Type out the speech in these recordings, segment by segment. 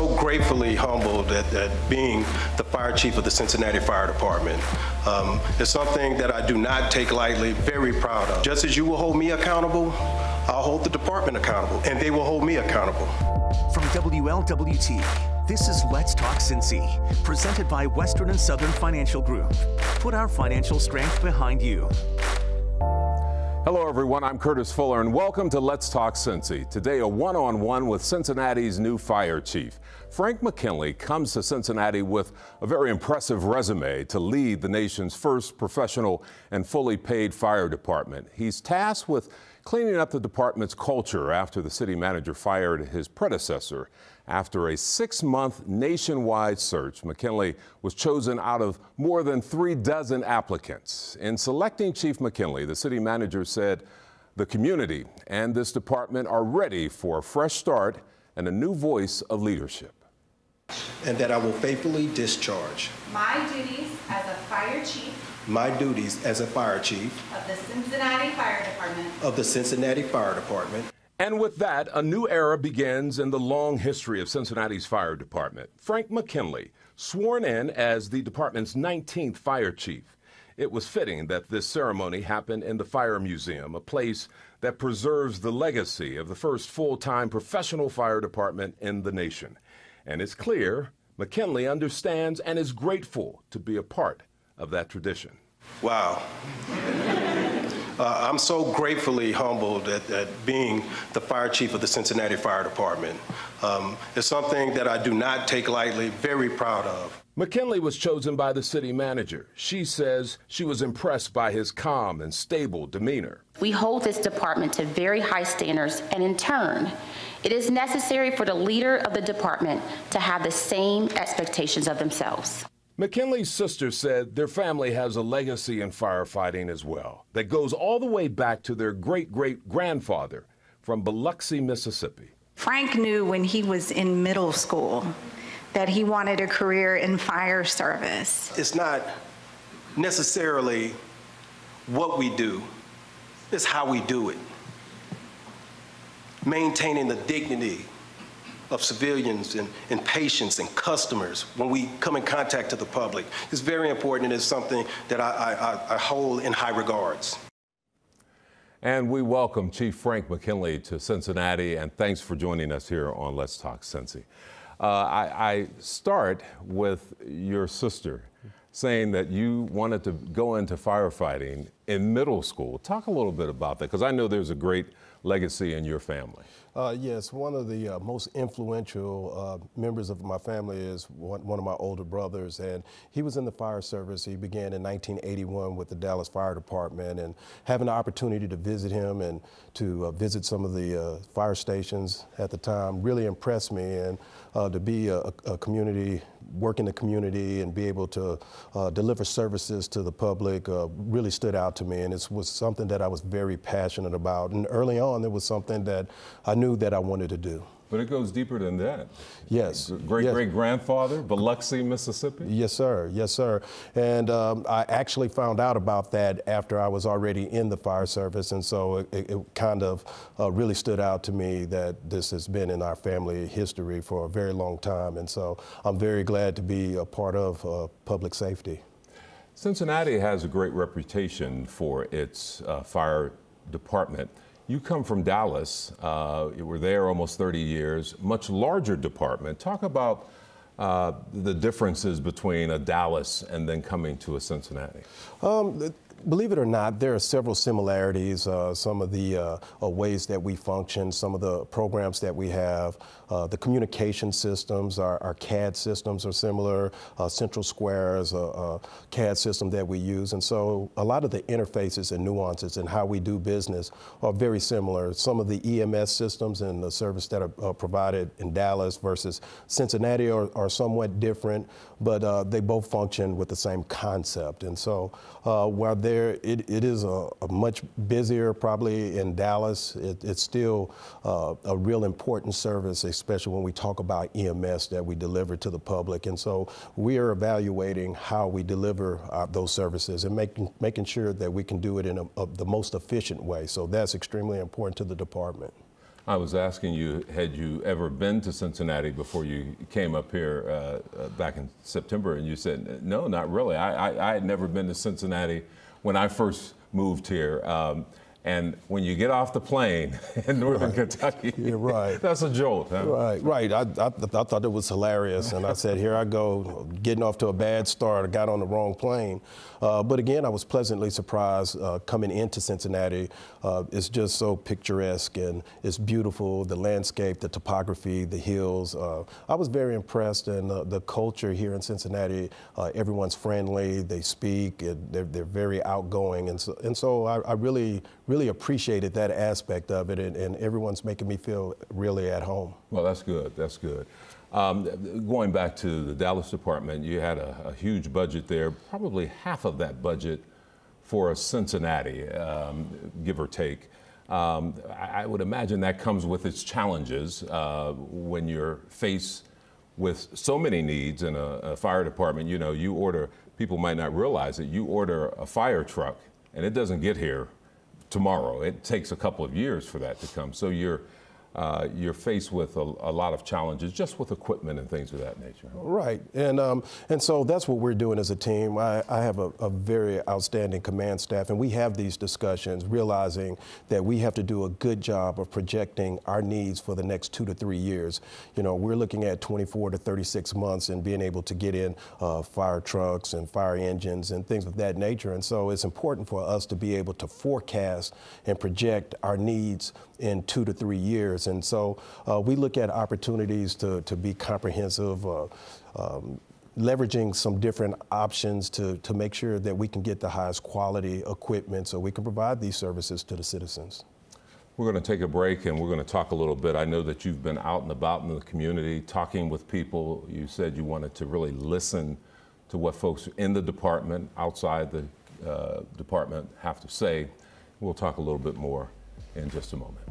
so gratefully humbled at, at, being the fire chief of the Cincinnati Fire Department. Um, it's something that I do not take lightly, very proud of. Just as you will hold me accountable, I'll hold the department accountable, and they will hold me accountable. From WLWT, this is Let's Talk Cincy, presented by Western and Southern Financial Group. Put our financial strength behind you. Hello, everyone. I'm Curtis Fuller, and welcome to Let's Talk Cincy. Today, a one on one with Cincinnati's new fire chief. Frank McKinley comes to Cincinnati with a very impressive resume to lead the nation's first professional and fully paid fire department. He's tasked with cleaning up the department's culture after the city manager fired his predecessor. After a six month nationwide search, McKinley was chosen out of more than three dozen applicants. In selecting Chief McKinley, the city manager said the community and this department are ready for a fresh start and a new voice of leadership. And that I will faithfully discharge my duties as a fire chief my duties as a fire chief of the Cincinnati Fire Department of the Cincinnati Fire Department and with that, a new era begins in the long history of Cincinnati's fire department. Frank McKinley, sworn in as the department's 19th fire chief. It was fitting that this ceremony happened in the Fire Museum, a place that preserves the legacy of the first full time professional fire department in the nation. And it's clear McKinley understands and is grateful to be a part of that tradition. Wow. Uh, I'm so gratefully humbled at, at, being the fire chief of the Cincinnati Fire Department. Um, it's something that I do not take lightly, very proud of. McKinley was chosen by the city manager. She says she was impressed by his calm and stable demeanor. We hold this department to very high standards, and in turn, it is necessary for the leader of the department to have the same expectations of themselves. McKinley's sister said their family has a legacy in firefighting as well that goes all the way back to their great great grandfather from Biloxi, Mississippi. Frank knew when he was in middle school that he wanted a career in fire service. It's not necessarily what we do, it's how we do it. Maintaining the dignity of civilians and, and patients and customers when we come in contact to the public is very important and is something that I, I, I hold in high regards. And we welcome Chief Frank McKinley to Cincinnati, and thanks for joining us here on Let's Talk Cincy. Uh, I, I, start with your sister saying that you wanted to go into firefighting in middle school. Talk a little bit about that, because I know there's a great legacy in your family. Uh, yes, one of the uh, most influential uh, members of my family is one, one, of my older brothers, and he was in the fire service. He began in 1981 with the Dallas Fire Department, and having the opportunity to visit him and to uh, visit some of the uh, fire stations at the time really impressed me, and uh, to be a, a, community, work in the community, and be able to uh, deliver services to the public uh, really stood out to me, and it was something that I was very passionate about. And early on, it was something that I knew that I wanted to do. But it goes deeper than that. Yes. Great yes. great grandfather, Biloxi, Mississippi? Yes, sir. Yes, sir. And um, I actually found out about that after I was already in the fire service. And so it, it kind of uh, really stood out to me that this has been in our family history for a very long time. And so I'm very glad to be a part of uh, public safety. Cincinnati has a great reputation for its uh, fire department. You come from Dallas. Uh, you were there almost 30 years, much larger department. Talk about uh, the differences between a Dallas and then coming to a Cincinnati. Um, Believe it or not, there are several similarities. Uh, some of the uh, uh, ways that we function, some of the programs that we have, uh, the communication systems, our, our, CAD systems are similar. Uh, Central Square is a, a, CAD system that we use. And so a lot of the interfaces and nuances and how we do business are very similar. Some of the EMS systems and the service that are uh, provided in Dallas versus Cincinnati are, are somewhat different, but they both function with the same concept. And so while there, it, it is a, a, much busier probably in Dallas. It, it's still uh, a real important service, especially when we talk about EMS that we deliver to the public. And so we are evaluating how we deliver uh, those services and making, making sure that we can do it in a, a, the most efficient way. So that's extremely important to the department. I was asking you, had you ever been to Cincinnati before you came up here uh, uh, back in September? And you said, no, not really. I, I, I, had never been to Cincinnati when I first moved here. Um, and when you get off the plane in northern right. Kentucky, you're right. That's a jolt, huh? Right, right. I, I, I, thought it was hilarious, and I said, "Here I go, getting off to a bad start. I got on the wrong plane." Uh, but again, I was pleasantly surprised uh, coming into Cincinnati. Uh, it's just so picturesque and it's beautiful. The landscape, the topography, the hills. Uh, I was very impressed, and the culture here in Cincinnati. Uh, everyone's friendly. They speak. They're, they're very outgoing, and so, and so I, I really really appreciated that aspect of it, and, and, everyone's making me feel really at home. Well, that's good. That's good. Um, going back to the Dallas department, you had a, a, huge budget there, probably half of that budget for a Cincinnati, um, give or take. Um, I, I, would imagine that comes with its challenges uh, when you're faced with so many needs in a, a fire department. You know, you order, people might not realize it, you order a fire truck and it doesn't get here tomorrow. It takes a couple of years for that to come. So you're uh, you're faced with a, a, lot of challenges just with equipment and things of that nature. Right, and um, and so that's what we're doing as a team. I, I have a, a, very outstanding command staff, and we have these discussions, realizing that we have to do a good job of projecting our needs for the next two to three years. You know, we're looking at 24 to 36 months and being able to get in uh, fire trucks and fire engines and things of that nature. And so it's important for us to be able to forecast and project our needs in two to three years. And so uh, we look at opportunities to, to be comprehensive, uh, um, leveraging some different options to, to make sure that we can get the highest quality equipment so we can provide these services to the citizens. We're going to take a break and we're going to talk a little bit. I know that you've been out and about in the community talking with people. You said you wanted to really listen to what folks in the department, outside the uh, department, have to say. We'll talk a little bit more in just a moment.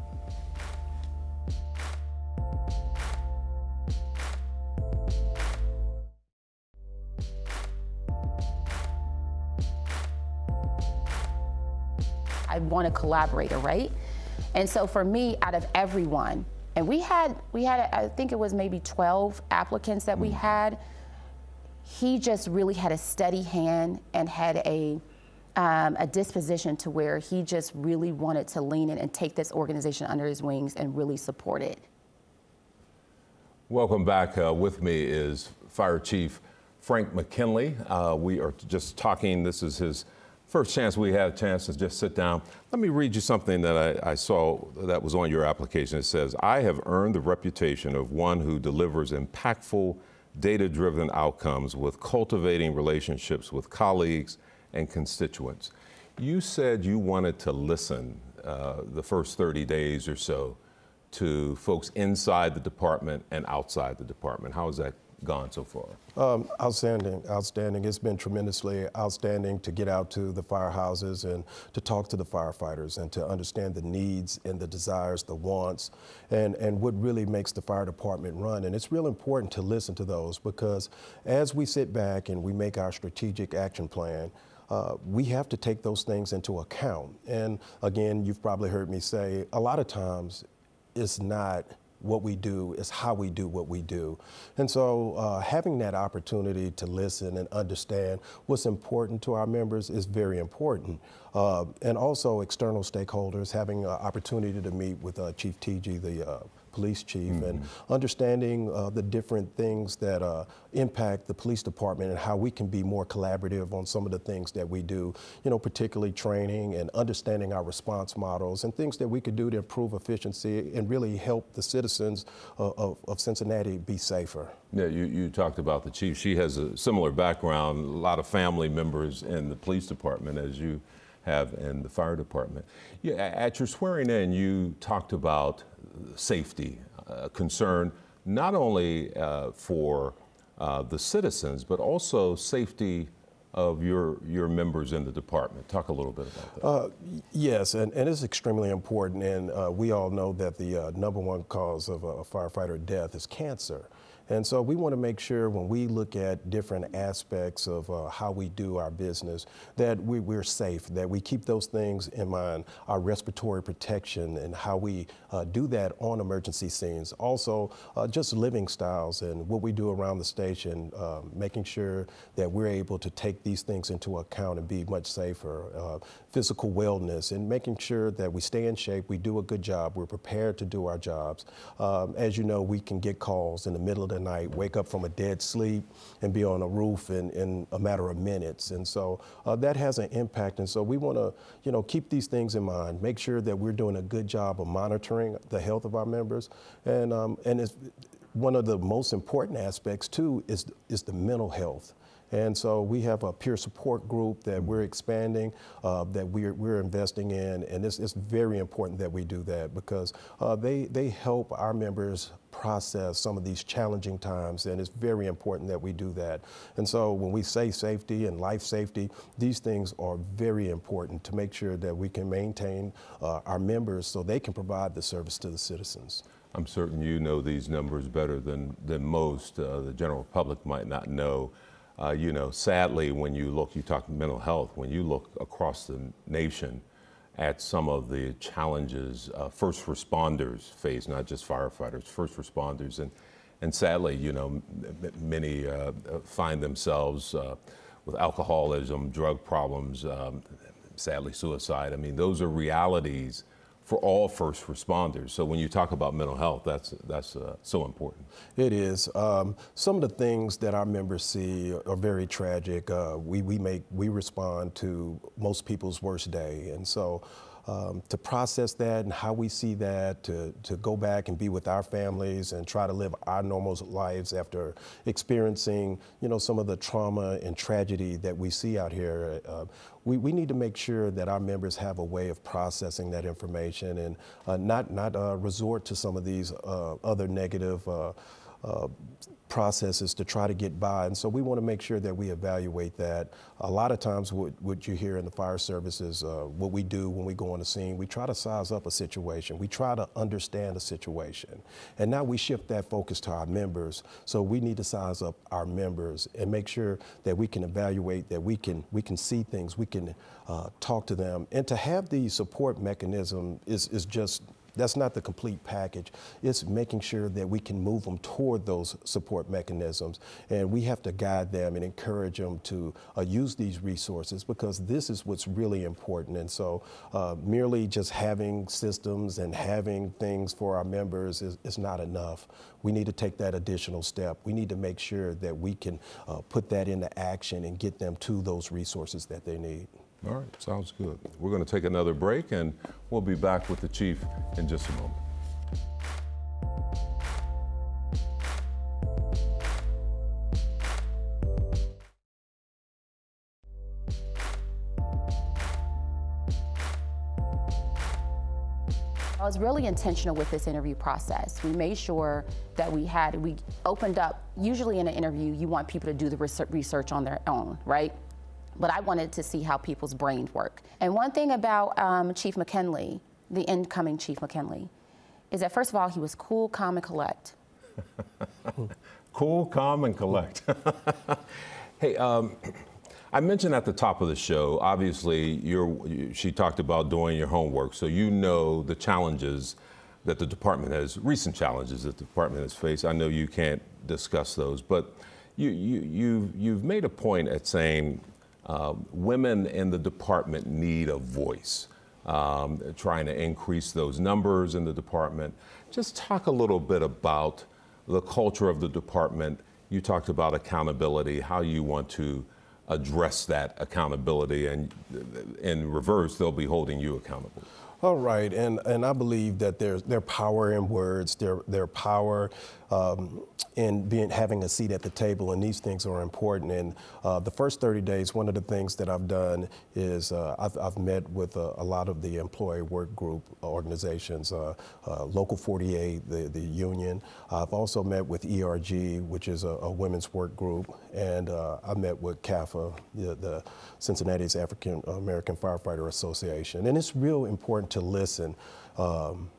Want a collaborator, right? And so for me, out of everyone, and we had, we had, I think it was maybe 12 applicants that we had. He just really had a steady hand and had a, um, a disposition to where he just really wanted to lean in and take this organization under his wings and really support it. Welcome back. Uh, with me is Fire Chief Frank McKinley. Uh, we are just talking, this is his First chance we had a chance to just sit down. Let me read you something that I, I, saw that was on your application. It says, I have earned the reputation of one who delivers impactful, data driven outcomes with cultivating relationships with colleagues and constituents. You said you wanted to listen uh, the first 30 days or so to folks inside the department and outside the department. How has that gone so far? Um, outstanding, outstanding. It's been tremendously outstanding to get out to the firehouses and to talk to the firefighters and to understand the needs and the desires, the wants, and, and what really makes the fire department run. And it's real important to listen to those because as we sit back and we make our strategic action plan, uh, we have to take those things into account. And again, you've probably heard me say a lot of times it's not what we do is how we do what we do. And so uh, having that opportunity to listen and understand what's important to our members is very important. Uh, and also external stakeholders, having an opportunity to meet with uh, Chief Theetge, the uh, police chief mm-hmm. and understanding uh, the different things that uh, impact the police department and how we can be more collaborative on some of the things that we do, you know, particularly training and understanding our response models and things that we could do to improve efficiency and really help the citizens of, of, of Cincinnati be safer. Yeah, you, you talked about the chief. She has a similar background, a lot of family members in the police department as you have in the fire department. At your swearing in, you talked about safety uh, concern, not only uh, for uh, the citizens, but also safety of your your members in the department. Talk a little bit about that. Uh, yes, and, and it's extremely important. And uh, we all know that the uh, number one cause of a firefighter death is cancer. And so we want to make sure when we look at different aspects of uh, how we do our business that we, we're safe, that we keep those things in mind, our respiratory protection and how we uh, do that on emergency scenes. Also, uh, just living styles and what we do around the station, um, making sure that we're able to take these things into account and be much safer. Uh, physical wellness and making sure that we stay in shape, we do a good job, we're prepared to do our jobs. Um, as you know, we can get calls in the middle of the night, wake up from a dead sleep, and be on a roof in, in a matter of minutes. And so uh, that has an impact. And so we want to, you know, keep these things in mind, make sure that we're doing a good job of monitoring the health of our members. And, um, and it's, one of the most important aspects too is, is the mental health. And so we have a peer support group that we're expanding, uh, that we're, we're investing in, and it's, it's very important that we do that because uh, they, they help our members process some of these challenging times, and it's very important that we do that. And so when we say safety and life safety, these things are very important to make sure that we can maintain uh, our members so they can provide the service to the citizens. I'm certain you know these numbers better than, than most. Uh, the general public might not know. Uh, you know, sadly, when you look, you talk mental health, when you look across the nation at some of the challenges uh, first responders face, not just firefighters, first responders, and, and sadly, you know, many uh, find themselves uh, with alcoholism, drug problems, um, sadly, suicide. I mean, those are realities for all first responders. So when you talk about mental health, that's that's uh, so important. It is. Um, some of the things that our members see are very tragic. Uh, we we make we respond to most people's worst day, and so um, to process that and how we see that, to, to go back and be with our families and try to live our normal lives after experiencing, you know, some of the trauma and tragedy that we see out here. Uh, we, we need to make sure that our members have a way of processing that information and uh, not, not uh, resort to some of these uh, other negative uh, uh, processes to try to get by. And so we want to make sure that we evaluate that. A lot of times what, what you hear in the fire service is uh, what we do when we go on the scene, we try to size up a situation. We try to understand a situation. And now we shift that focus to our members. So we need to size up our members and make sure that we can evaluate, that we can, we can see things, we can uh, talk to them. And to have the support mechanism is, is just that's not the complete package. It's making sure that we can move them toward those support mechanisms. And we have to guide them and encourage them to uh, use these resources because this is what's really important. And so uh, merely just having systems and having things for our members is, is, not enough. We need to take that additional step. We need to make sure that we can uh, put that into action and get them to those resources that they need. All right, sounds good. We're going to take another break and we'll be back with the chief in just a moment. I was really intentional with this interview process. We made sure that we had, we opened up, usually in an interview, you want people to do the research on their own, right? But I wanted to see how people's brains work. And one thing about um, Chief McKinley, the incoming Chief McKinley, is that first of all, he was cool, calm, and collect. cool, calm, and collect. hey, um, I mentioned at the top of the show, obviously, you, she talked about doing your homework, so you know the challenges that the department has, recent challenges that the department has faced. I know you can't discuss those, but you, you, you, you've made a point at saying uh, women in the department need a voice. Um, trying to increase those numbers in the department. Just talk a little bit about the culture of the department. You talked about accountability, how you want to address that accountability, and in reverse, they'll be holding you accountable. All right, and, and I believe that there's their power in words, their their power um, in being having a seat at the table, and these things are important. And uh, the first 30 days, one of the things that I've done is uh, I've, I've, met with a, a, lot of the employee work group organizations, uh, uh Local 48, the, the union. I've also met with ERG, which is a, a women's work group, and uh, I met with CAFA, the, the Cincinnati's African American Firefighter Association. And it's real important to listen. Um,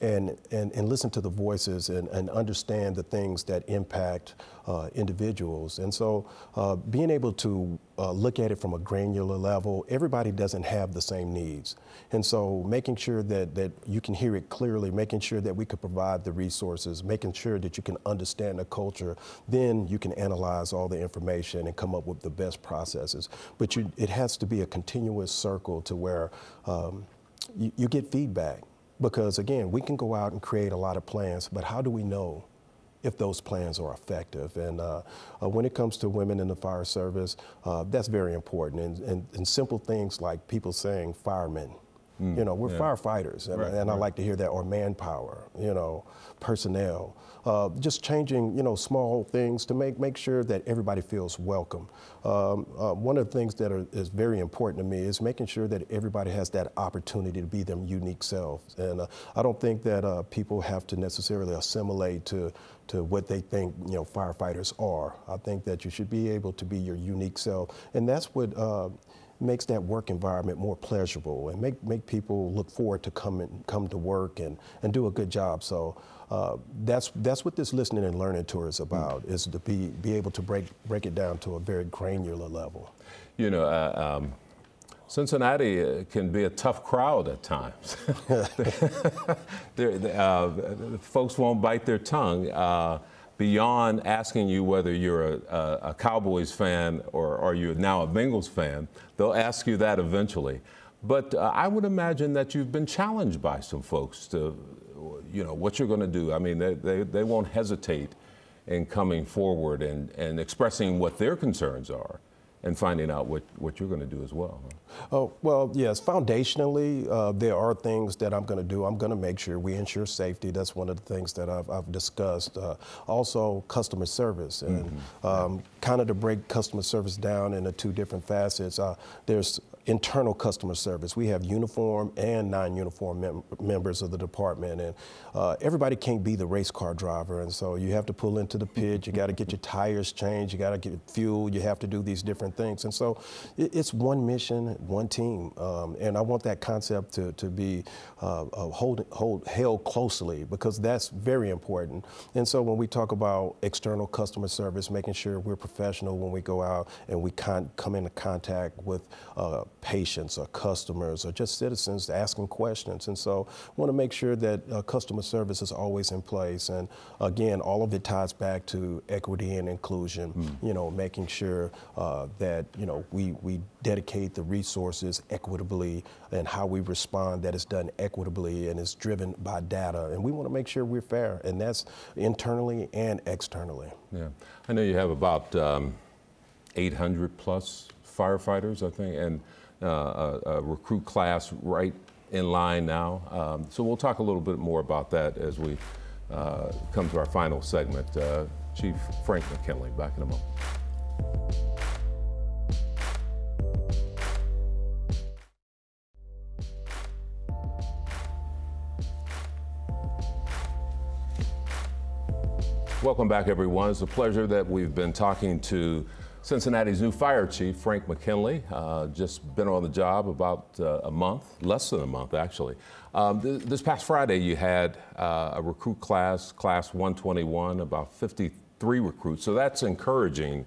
and, and, and listen to the voices and, and understand the things that impact uh, individuals. And so uh, being able to uh, look at it from a granular level, everybody doesn't have the same needs. And so making sure that, that you can hear it clearly, making sure that we can provide the resources, making sure that you can understand the culture, then you can analyze all the information and come up with the best processes. But you, it has to be a continuous circle to where um, you, you get feedback. Because again, we can go out and create a lot of plans, but how do we know if those plans are effective? And uh, uh, when it comes to women in the fire service, uh, that's very important. And, and, and, simple things like people saying firemen. Mm, you know, we're yeah. firefighters, and, right, and right. I like to hear that, or manpower, you know, personnel. Uh, just changing, you know, small things to make, make sure that everybody feels welcome. Um, uh, one of the things that are, is very important to me is making sure that everybody has that opportunity to be their unique selves. And uh, I don't think that uh, people have to necessarily assimilate to, to what they think, you know, firefighters are. I think that you should be able to be your unique self. And that's what uh, makes that work environment more pleasurable and make, make people look forward to come, and, come to work and, and do a good job. So uh, that's, that's what this listening and learning tour is about, mm. is to be, be able to break, break it down to a very granular level. You know, uh, um, Cincinnati uh, can be a tough crowd at times. uh, folks won't bite their tongue. Uh, beyond asking you whether you're a, a, Cowboys fan or are you now a Bengals fan, they'll ask you that eventually. But uh, I would imagine that you've been challenged by some folks to, you know, what you're going to do. I mean, they, they, they won't hesitate in coming forward and, and expressing what their concerns are and finding out what, what you're going to do as well. Oh, well, yes, foundationally, uh, there are things that I'm going to do. I'm going to make sure we ensure safety. That's one of the things that I've, I've discussed. Uh, also, customer service, and mm-hmm. um, kind of to break customer service down into two different facets. Uh, there's internal customer service. We have uniform and non-uniform mem- members of the department, and uh, everybody can't be the race car driver, and so you have to pull into the pit. You got to get your tires changed. You got to get fuel. You have to do these different things, and so it, it's one mission, one team, um, and I want that concept to to be uh, hold, hold held closely because that's very important. And so when we talk about external customer service, making sure we're professional when we go out and we come into contact with uh, patients or customers or just citizens asking questions. And so we want to make sure that uh, customer service is always in place. And again, all of it ties back to equity and inclusion, mm. you know, making sure uh, that, you know, we, we dedicate the resources equitably and how we respond that is done equitably and is driven by data. And we want to make sure we're fair, and that's internally and externally. Yeah. I know you have about um, 800 plus firefighters, I think, and uh, a, a, recruit class right in line now. Um, so we'll talk a little bit more about that as we uh, come to our final segment. Uh, Chief Frank McKinley, back in a moment. Welcome back, everyone. It's a pleasure that we've been talking to Cincinnati's new fire chief, Frank McKinley, uh, just been on the job about uh, a month, less than a month actually. Um, th- this past Friday, you had uh, a recruit class, class 121, about 53 recruits. So that's encouraging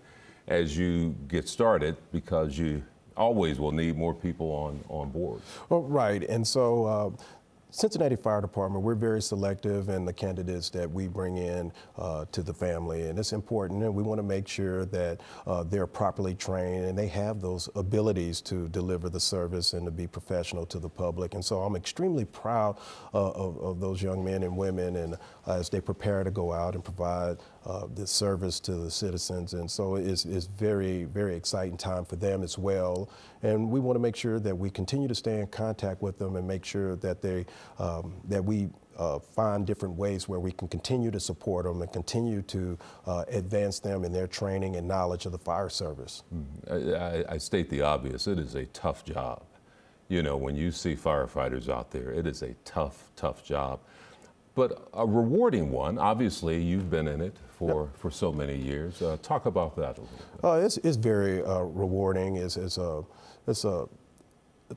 as you get started because you always will need more people on, on board. Well, right. And so uh, Cincinnati Fire Department, we're very selective in the candidates that we bring in uh, to the family, and it's important. And we want to make sure that uh, they're properly trained and they have those abilities to deliver the service and to be professional to the public. And so I'm extremely proud uh, of, of, those young men and women, and uh, as they prepare to go out and provide uh, this service to the citizens. And so it's, it's very, very exciting time for them as well. And we want to make sure that we continue to stay in contact with them and make sure that they um, that we uh, find different ways where we can continue to support them and continue to uh, advance them in their training and knowledge of the fire service. Mm-hmm. I, I, state the obvious. It is a tough job. You know, when you see firefighters out there, it is a tough, tough job. But a rewarding one. Obviously, you've been in it for, yep. for so many years. Uh, talk about that a little bit. Uh, it's, it's very uh, rewarding. It's, it's, a, it's a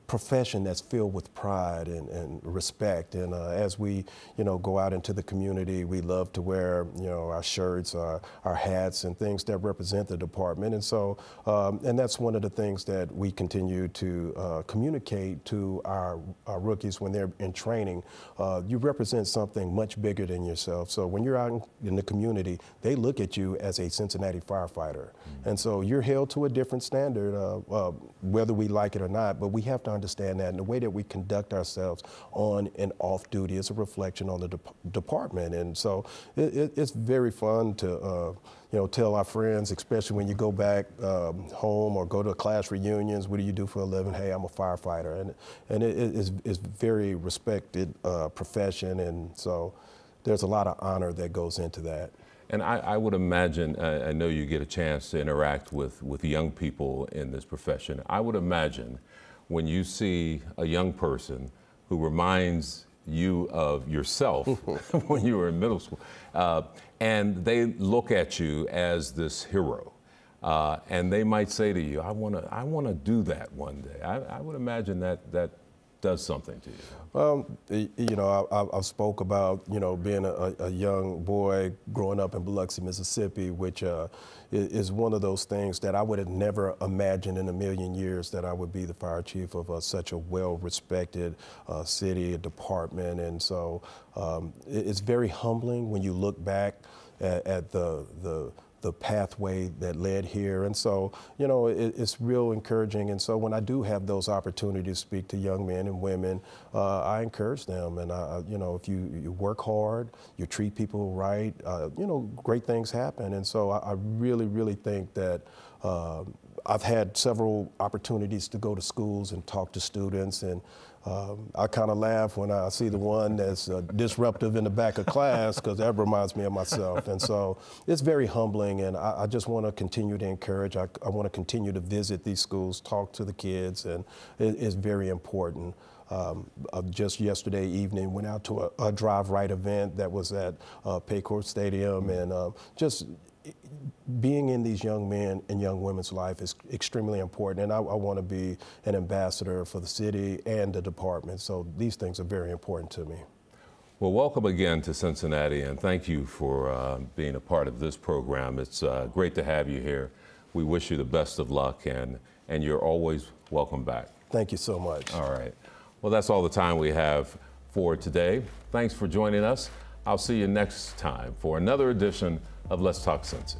profession that's filled with pride and, and respect. And uh, as we, you know, go out into the community, we love to wear, you know, our shirts, our, our hats, and things that represent the department. And so, um, and that's one of the things that we continue to uh, communicate to our, our rookies when they're in training. Uh, you represent something much bigger than yourself. So when you're out in, in the community, they look at you as a Cincinnati firefighter. And so you're held to a different standard, uh, uh, whether we like it or not. But we have to understand that. And the way that we conduct ourselves on and off duty is a reflection on the dep- department. And so it, it, it's very fun to, uh, you know, tell our friends, especially when you go back um, home or go to class reunions, what do you do for a living? Hey, I'm a firefighter. And, and it, it is, is very respected uh, profession. And so there's a lot of honor that goes into that. And I, I would imagine, I, I know you get a chance to interact with, with young people in this profession. I would imagine when you see a young person who reminds you of yourself when you were in middle school, uh, and they look at you as this hero. Uh, and they might say to you, "I want to, I want to do that one day." I, I would imagine that that does something to you. Um, you know, I, I spoke about you know being a, a young boy growing up in Biloxi, Mississippi, which uh, is one of those things that I would have never imagined in a million years that I would be the fire chief of uh, such a well-respected uh, city, department, and so um, it's very humbling when you look back at, at the the the pathway that led here. And so, you know, it, it's real encouraging. And so when I do have those opportunities to speak to young men and women, uh, I encourage them. And, I, you know, if you, you work hard, you treat people right, uh, you know, great things happen. And so I, I really, really think that um I've had several opportunities to go to schools and talk to students and um, I kind of laugh when I see the one that's uh, disruptive in the back of class because that reminds me of myself. And so it's very humbling, and I, I just want to continue to encourage. I, I want to continue to visit these schools, talk to the kids, and it, it's very important. Um, just yesterday evening, went out to a, a drive right event that was at uh, Paycor Stadium, and uh, just being in these young men and young women's life is extremely important, and I, I want to be an ambassador for the city and the department. So these things are very important to me. Well, welcome again to Cincinnati, and thank you for uh, being a part of this program. It's uh, great to have you here. We wish you the best of luck, and, and you're always welcome back. Thank you so much. All right. Well, that's all the time we have for today. Thanks for joining us. I'll see you next time for another edition of Let's Talk Cincy.